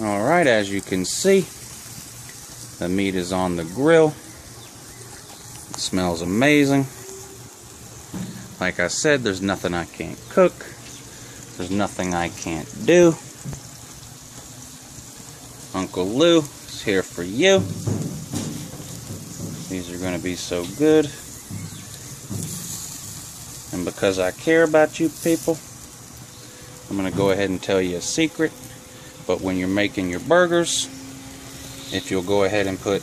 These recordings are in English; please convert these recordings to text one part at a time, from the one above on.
Alright, as you can see, the meat is on the grill. It smells amazing. Like I said, there's nothing I can't cook. There's nothing I can't do. Uncle Lou is here for you. These are going to be so good. And because I care about you people, I'm going to go ahead and tell you a secret. But when you're making your burgers, if you'll go ahead and put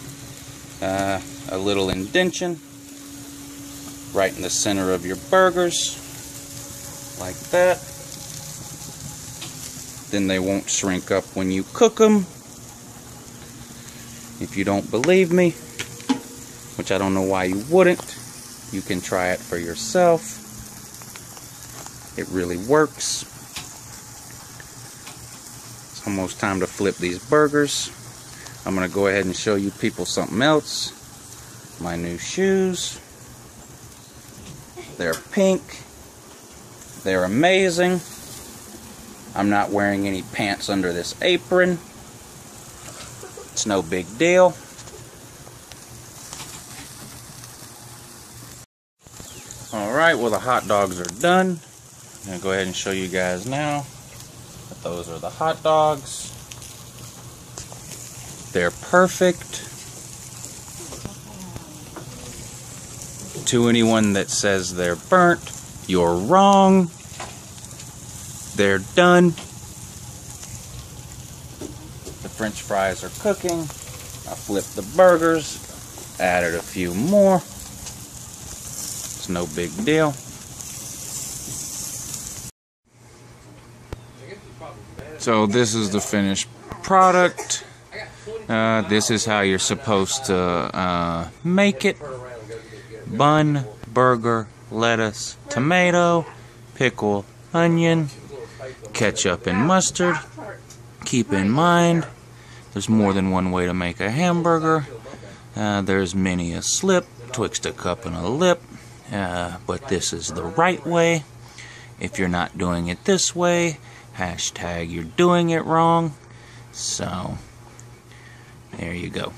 uh, a little indention right in the center of your burgers, like that, then they won't shrink up when you cook them. If you don't believe me, which I don't know why you wouldn't, you can try it for yourself. It really works. Almost time to flip these burgers. I'm going to go ahead and show you people something else. My new shoes. They're pink. They're amazing. I'm not wearing any pants under this apron. It's no big deal. Alright, well the hot dogs are done. I'm going to go ahead and show you guys now those are the hot dogs. They're perfect. To anyone that says they're burnt, you're wrong. They're done. The french fries are cooking. I flipped the burgers, added a few more. It's no big deal. So this is the finished product. Uh, this is how you're supposed to uh, make it. Bun, burger, lettuce, tomato, pickle, onion, ketchup and mustard. Keep in mind, there's more than one way to make a hamburger. Uh, there's many a slip, twixt a cup and a lip. Uh, but this is the right way. If you're not doing it this way, hashtag you're doing it wrong. So, there you go.